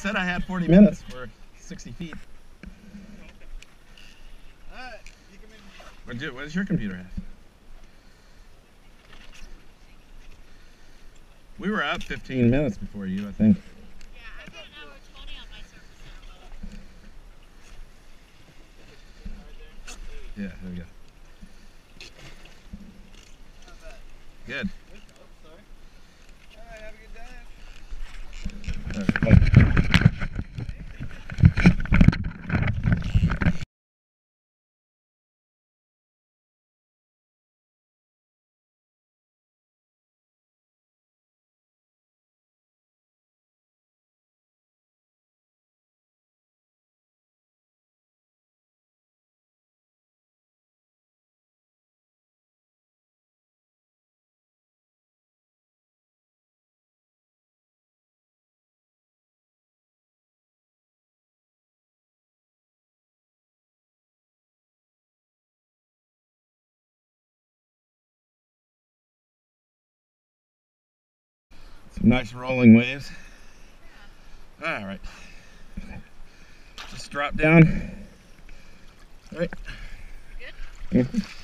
said I had 40 minutes for 60 feet. Alright, you can maybe What, do, what does your computer have? We were up 15 minutes before you, I think. Yeah, I've got an hour 20 on my surface now. Yeah, there we go. Good. Oh. Alright, have a good day. Some nice rolling waves. All right. Just drop down. All right. Good? Mhm. Yeah,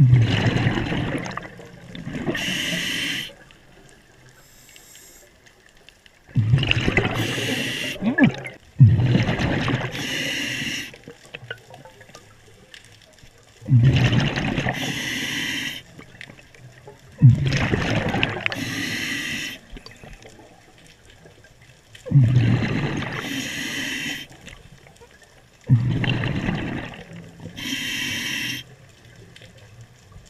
Mm-hmm.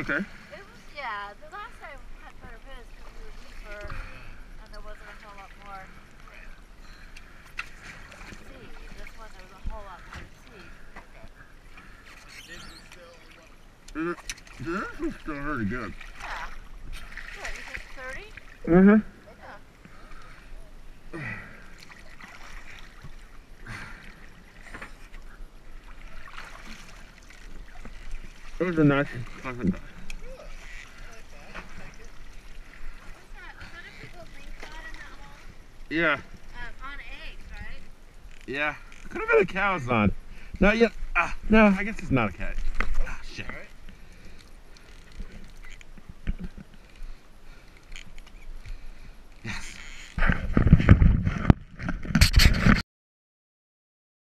Okay. it was, yeah, the last time had better viz because we were deeper and there wasn't a whole lot more sea. This one, there was a whole lot more sea. This is still what? This is still really good. Yeah. What, you think 30? Mm-hmm. It was a nice fucking Was that, was that a people link got in that hole? Yeah, Um, on eggs, right? yeah. Could have been a cabezon. No, yeah. Ah, no, I guess it's not a cat. Shit. Alright.